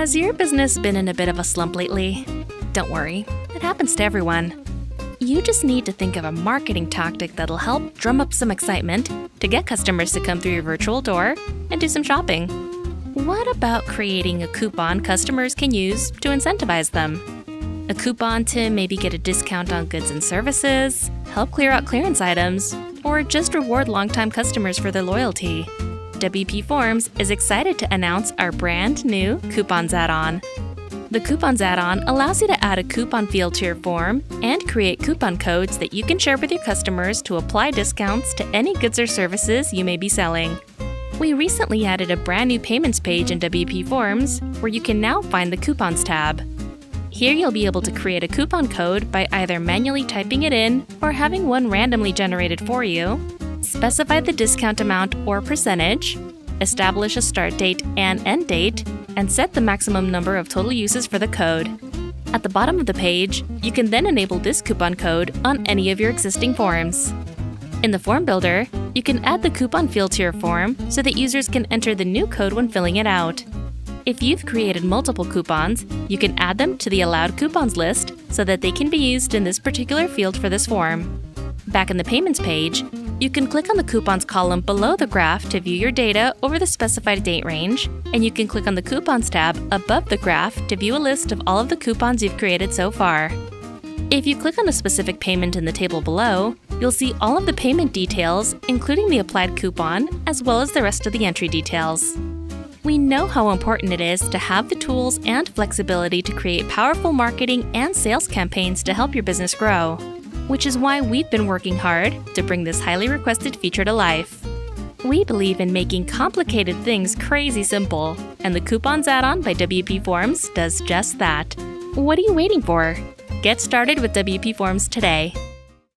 Has your business been in a bit of a slump lately? Don't worry, it happens to everyone. You just need to think of a marketing tactic that'll help drum up some excitement to get customers to come through your virtual door and do some shopping. What about creating a coupon customers can use to incentivize them? A coupon to maybe get a discount on goods and services, help clear out clearance items, or just reward longtime customers for their loyalty. WP Forms is excited to announce our brand new Coupons add on. The Coupons add on allows you to add a coupon field to your form and create coupon codes that you can share with your customers to apply discounts to any goods or services you may be selling. We recently added a brand new payments page in WP Forms where you can now find the Coupons tab. Here you'll be able to create a coupon code by either manually typing it in or having one randomly generated for you, specify the discount amount or percentage, establish a start date and end date, and set the maximum number of total uses for the code. At the bottom of the page, you can then enable this coupon code on any of your existing forms. In the Form Builder, you can add the coupon field to your form so that users can enter the new code when filling it out. If you've created multiple coupons, you can add them to the allowed coupons list so that they can be used in this particular field for this form. Back in the Payments page, you can click on the Coupons column below the graph to view your data over the specified date range, and you can click on the Coupons tab above the graph to view a list of all of the coupons you've created so far. If you click on a specific payment in the table below, you'll see all of the payment details, including the applied coupon, as well as the rest of the entry details. We know how important it is to have the tools and flexibility to create powerful marketing and sales campaigns to help your business grow which is why we've been working hard to bring this highly requested feature to life. We believe in making complicated things crazy simple, and the Coupons add on by WP Forms does just that. What are you waiting for? Get started with WP Forms today.